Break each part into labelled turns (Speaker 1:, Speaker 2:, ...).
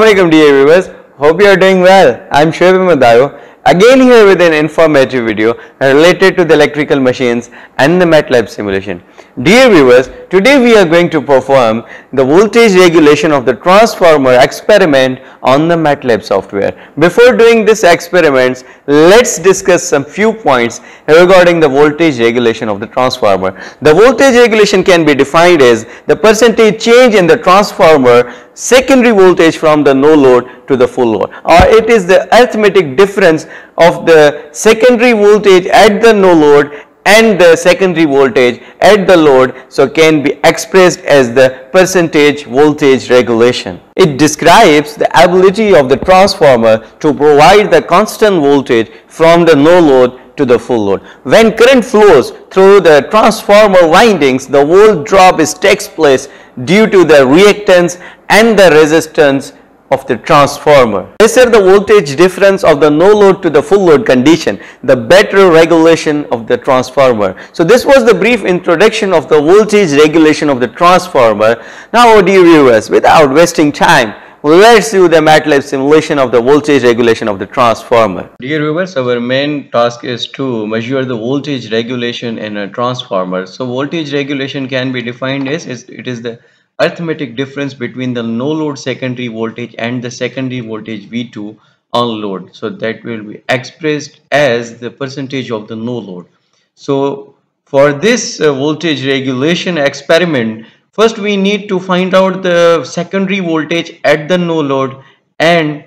Speaker 1: Assalamualaikum dear viewers, hope you are doing well. I am Shoaib Ahmed Dayo again here with an informative video related to the electrical machines and the MATLAB simulation. Dear viewers, today we are going to perform the voltage regulation of the transformer experiment on the MATLAB software. Before doing this experiments, let's discuss some few points regarding the voltage regulation of the transformer. The voltage regulation can be defined as the percentage change in the transformer secondary voltage from the no load to the full load or it is the arithmetic difference of the secondary voltage at the no load and the secondary voltage at the load so can be expressed as the percentage voltage regulation. It describes the ability of the transformer to provide the constant voltage from the no load to the full load. When current flows through the transformer windings the volt drop is takes place due to the reactance and the resistance of the transformer. Lesser the voltage difference of the no load to the full load condition, the better regulation of the transformer. So this was the brief introduction of the voltage regulation of the transformer. Now dear viewers, without wasting time, let's do the MATLAB simulation of the voltage regulation of the transformer. Dear viewers, our main task is to measure the voltage regulation in a transformer. So voltage regulation can be defined as it is the arithmetic difference between the no load secondary voltage and the secondary voltage V2 on load. So that will be expressed as the percentage of the no load. So for this uh, voltage regulation experiment, first we need to find out the secondary voltage at the no load and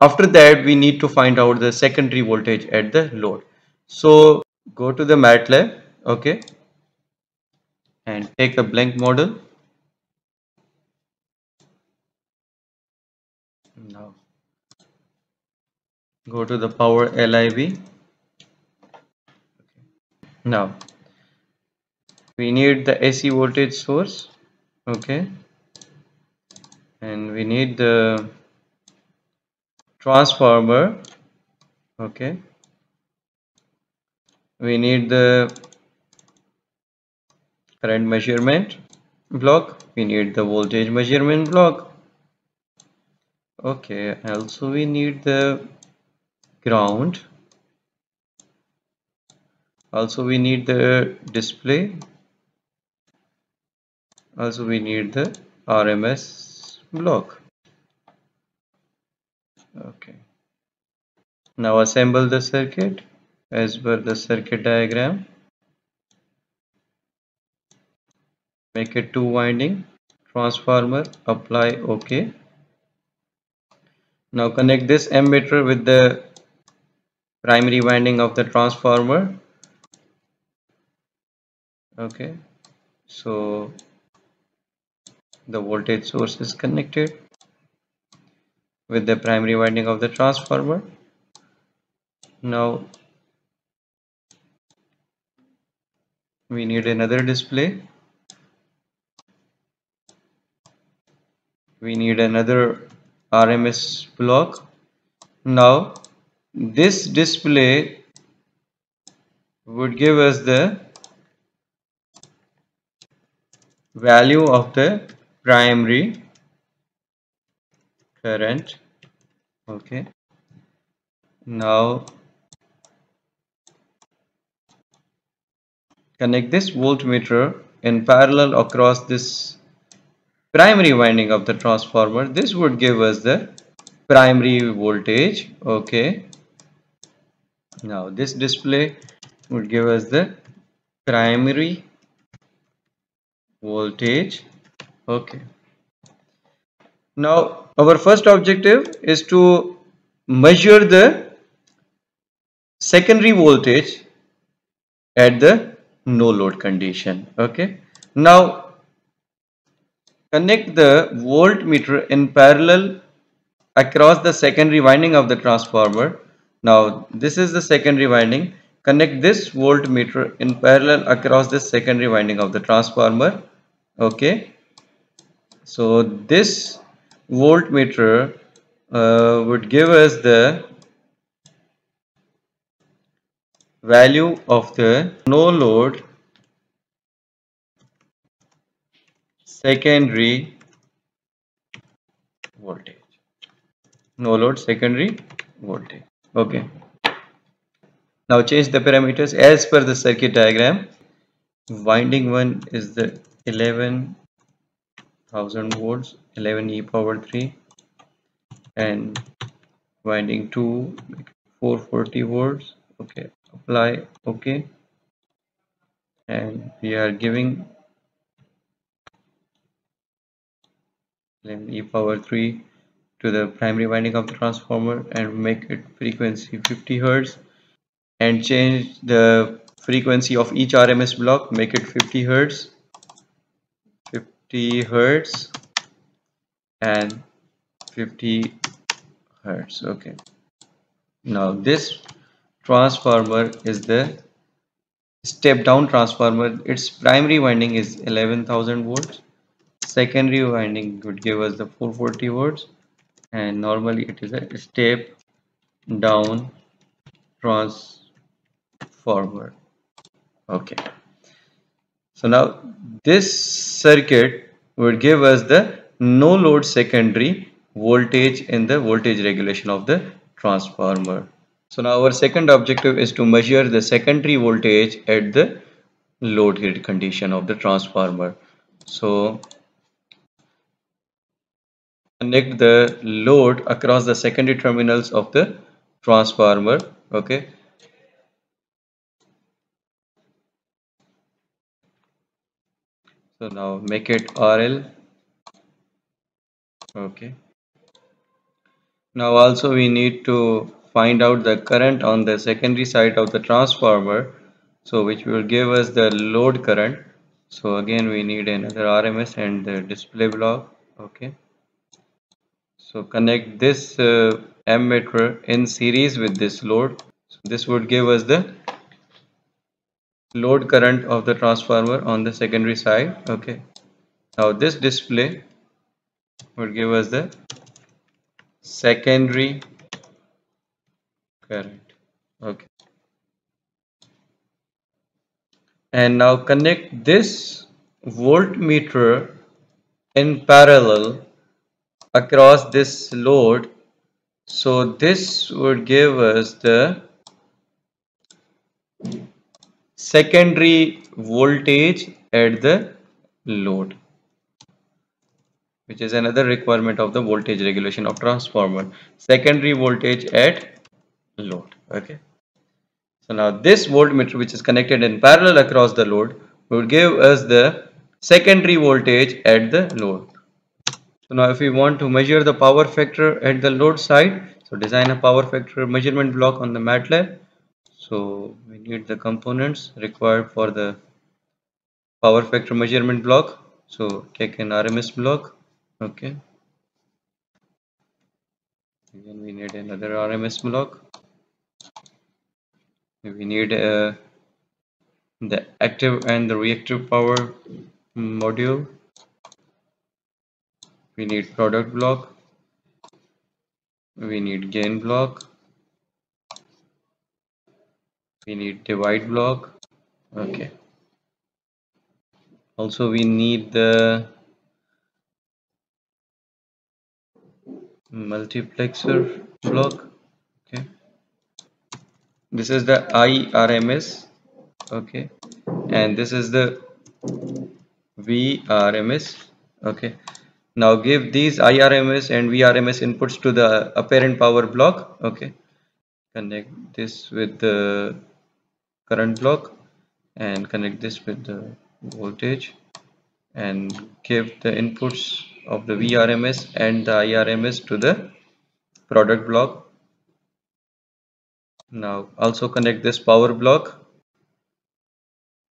Speaker 1: after that we need to find out the secondary voltage at the load. So go to the MATLAB, okay, and take a blank model now go to the power LIV now we need the AC voltage source. Okay. And we need the transformer. Okay. We need the current measurement block. We need the voltage measurement block okay also we need the ground. Also we need the display. Also we need the RMS block. Okay. Now assemble the circuit as per the circuit diagram. Make it two winding. Transformer apply ok now connect this ammeter with the primary winding of the transformer. Okay. So the voltage source is connected with the primary winding of the transformer. Now we need another display. We need another RMS block. Now this display would give us the value of the primary current. Okay. Now connect this voltmeter in parallel across this primary winding of the transformer. This would give us the primary voltage okay. Now this display would give us the primary voltage okay. Now our first objective is to measure the secondary voltage at the no load condition okay. Now Connect the voltmeter in parallel across the secondary winding of the transformer. Now this is the secondary winding. Connect this voltmeter in parallel across the secondary winding of the transformer. Okay. So this voltmeter uh, would give us the value of the no load secondary voltage. No load secondary voltage. Okay. Now change the parameters. As per the circuit diagram winding 1 is the 11000 volts 11 e power 3 and winding 2 440 volts. Okay apply. Okay. And we are giving 11 e power 3 to the primary winding of the transformer and make it frequency 50 hertz. And change the frequency of each RMS block make it 50 hertz. 50 hertz and 50 hertz okay. Now this transformer is the step down transformer. Its primary winding is 11000 volts secondary winding would give us the 440 volts. And normally it is a step down transformer okay. So now this circuit would give us the no load secondary voltage in the voltage regulation of the transformer. So now our second objective is to measure the secondary voltage at the load heat condition of the transformer. So connect the load across the secondary terminals of the transformer okay? So now make it RL okay? Now also we need to find out the current on the secondary side of the transformer so which will give us the load current. So again we need another RMS and the display block okay so connect this uh, ammeter in series with this load. So this would give us the load current of the transformer on the secondary side okay? Now this display would give us the secondary current okay? And now connect this voltmeter in parallel across this load. So this would give us the secondary voltage at the load which is another requirement of the voltage regulation of transformer. Secondary voltage at load okay. So now this voltmeter which is connected in parallel across the load will give us the secondary voltage at the load so now if we want to measure the power factor at the load side, so design a power factor measurement block on the MATLAB. So we need the components required for the power factor measurement block. So take an RMS block. Okay. Again we need another RMS block. We need uh, the active and the reactive power module we need product block. We need gain block. We need divide block. Okay. Also we need the multiplexer block. Okay. This is the IRMS okay. And this is the VRMS okay now give these IRMS and VRMS inputs to the apparent power block. Okay. Connect this with the current block and connect this with the voltage and give the inputs of the VRMS and the IRMS to the product block. Now also connect this power block.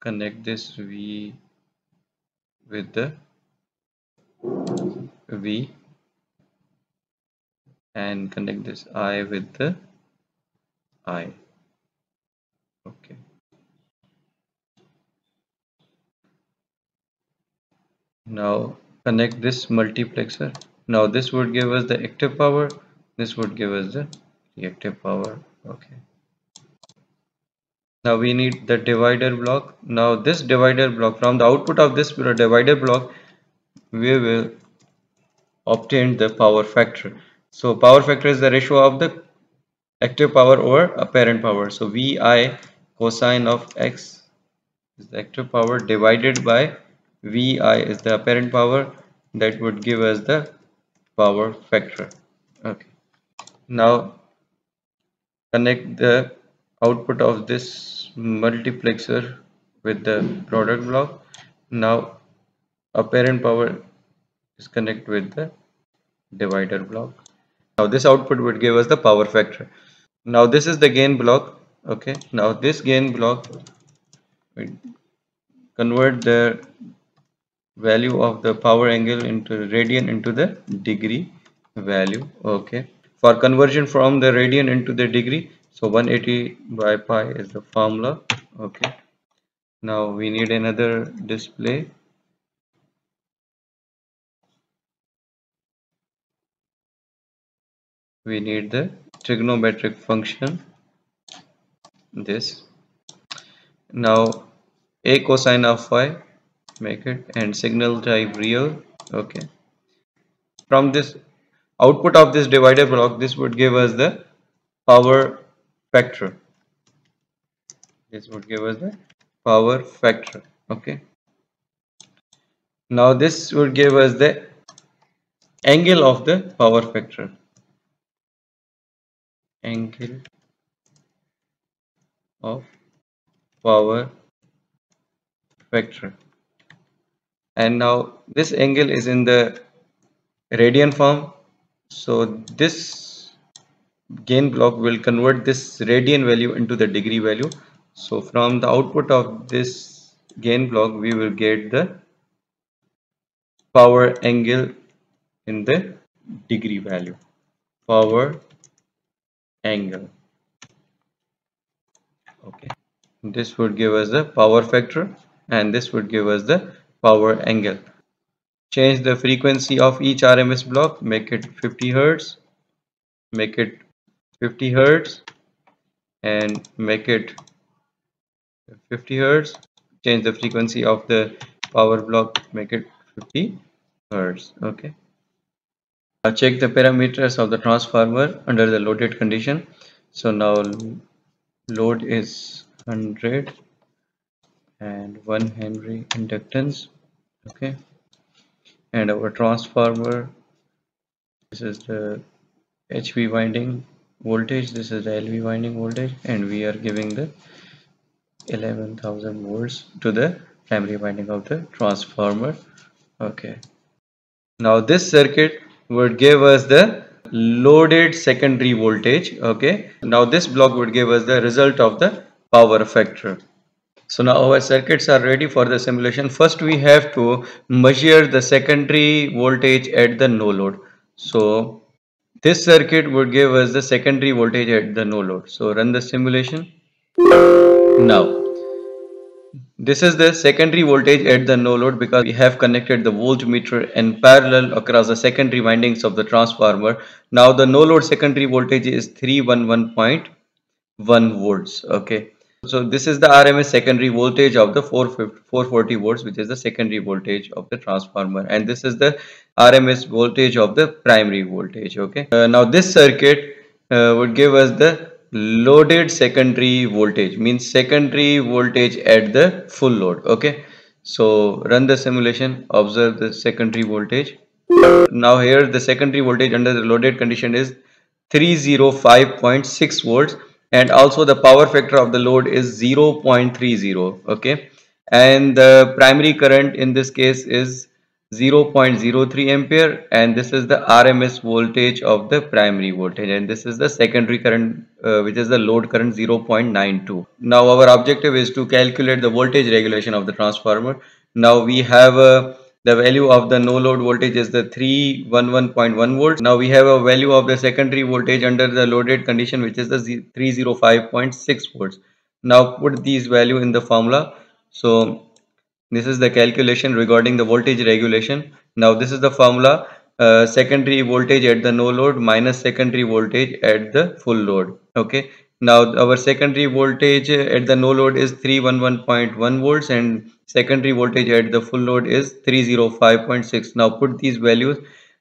Speaker 1: Connect this V with the V and connect this I with the I. Okay. Now connect this multiplexer. Now this would give us the active power. This would give us the reactive power. Okay. Now we need the divider block. Now this divider block from the output of this divider block we will obtain the power factor So power factor is the ratio of the active power over apparent power. So VI cosine of X is the active power divided by VI is the apparent power that would give us the power factor. Okay. Now connect the output of this multiplexer with the product block. Now apparent power is connect with the divider block. Now this output would give us the power factor. Now this is the gain block okay? Now this gain block we convert the value of the power angle into radian into the degree value okay? For conversion from the radian into the degree so 180 by pi is the formula okay? Now we need another display we need the trigonometric function. This. Now a cosine of phi make it and signal type real. Okay. From this output of this divider block this would give us the power factor. This would give us the power factor. Okay. Now this would give us the angle of the power factor angle of power factor and now this angle is in the radian form. So this gain block will convert this radian value into the degree value. So from the output of this gain block we will get the power angle in the degree value. Power angle. Okay. This would give us the power factor and this would give us the power angle. Change the frequency of each RMS block make it 50 Hertz make it 50 Hertz and make it 50 Hertz. Change the frequency of the power block make it 50 Hertz. Okay check the parameters of the transformer under the loaded condition. So now load is 100 and 1 Henry inductance okay? And our transformer this is the HV winding voltage this is the LV winding voltage and we are giving the 11,000 volts to the primary winding of the transformer okay? Now this circuit would give us the loaded secondary voltage okay? Now this block would give us the result of the power factor. So now our circuits are ready for the simulation. First we have to measure the secondary voltage at the no load. So this circuit would give us the secondary voltage at the no load. So run the simulation now this is the secondary voltage at the no load because we have connected the voltmeter in parallel across the secondary windings of the transformer. Now the no load secondary voltage is 311.1 volts. Okay. So this is the RMS secondary voltage of the 440 volts which is the secondary voltage of the transformer and this is the RMS voltage of the primary voltage. Okay. Uh, now this circuit uh, would give us the loaded secondary voltage means secondary voltage at the full load okay? So run the simulation observe the secondary voltage. Now here the secondary voltage under the loaded condition is 305.6 volts and also the power factor of the load is 0.30 okay? And the primary current in this case is 0.03 ampere and this is the RMS voltage of the primary voltage and this is the secondary current uh, which is the load current 0.92. Now our objective is to calculate the voltage regulation of the transformer. Now we have uh, the value of the no load voltage is the 311.1 volts. Now we have a value of the secondary voltage under the loaded condition which is the 305.6 volts. Now put these value in the formula. So this is the calculation regarding the voltage regulation. Now this is the formula uh, secondary voltage at the no load minus secondary voltage at the full load. Okay? Now our secondary voltage at the no load is 311.1 volts and secondary voltage at the full load is 305.6 now put these values.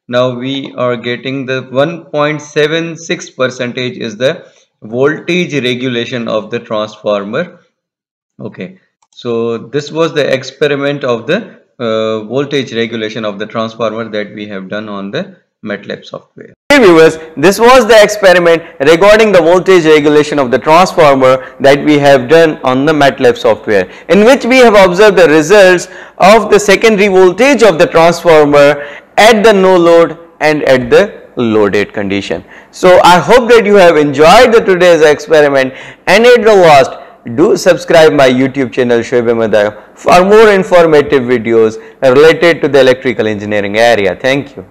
Speaker 1: Now we are getting the 1.76 percentage is the voltage regulation of the transformer. Okay so this was the experiment of the uh, voltage regulation of the transformer that we have done on the MATLAB software. Hey viewers, this was the experiment regarding the voltage regulation of the transformer that we have done on the MATLAB software in which we have observed the results of the secondary voltage of the transformer at the no load and at the loaded condition. So I hope that you have enjoyed the today's experiment and at the last do subscribe my YouTube channel Shoaib for more informative videos related to the electrical engineering area. Thank you.